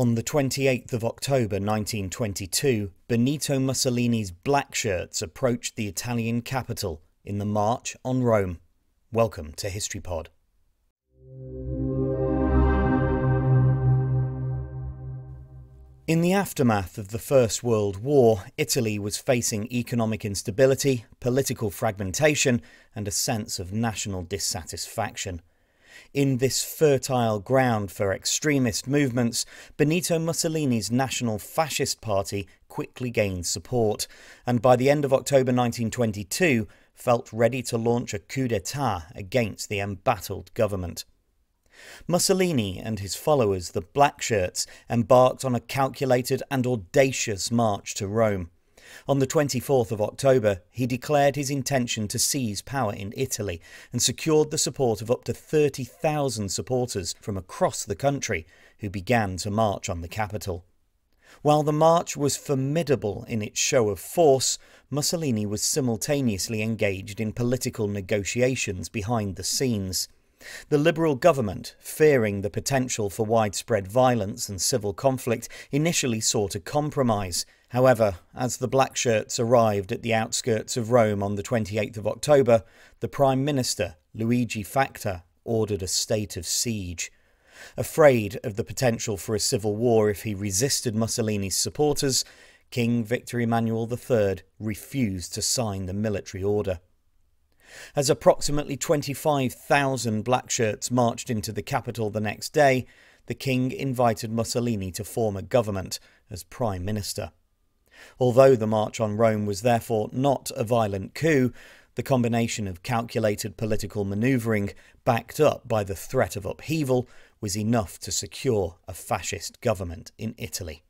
On the 28th of October 1922, Benito Mussolini's black shirts approached the Italian capital in the March on Rome. Welcome to HistoryPod. In the aftermath of the First World War, Italy was facing economic instability, political fragmentation, and a sense of national dissatisfaction. In this fertile ground for extremist movements, Benito Mussolini's National Fascist Party quickly gained support, and by the end of October 1922, felt ready to launch a coup d'etat against the embattled government. Mussolini and his followers, the Blackshirts, embarked on a calculated and audacious march to Rome. On the 24th of October, he declared his intention to seize power in Italy and secured the support of up to 30,000 supporters from across the country who began to march on the capital. While the march was formidable in its show of force, Mussolini was simultaneously engaged in political negotiations behind the scenes. The Liberal government, fearing the potential for widespread violence and civil conflict, initially sought a compromise. However, as the black shirts arrived at the outskirts of Rome on the 28th of October, the Prime Minister, Luigi Facta, ordered a state of siege. Afraid of the potential for a civil war if he resisted Mussolini's supporters, King Victor Emmanuel III refused to sign the military order. As approximately 25,000 black shirts marched into the capital the next day, the king invited Mussolini to form a government as prime minister. Although the march on Rome was therefore not a violent coup, the combination of calculated political manoeuvring backed up by the threat of upheaval was enough to secure a fascist government in Italy.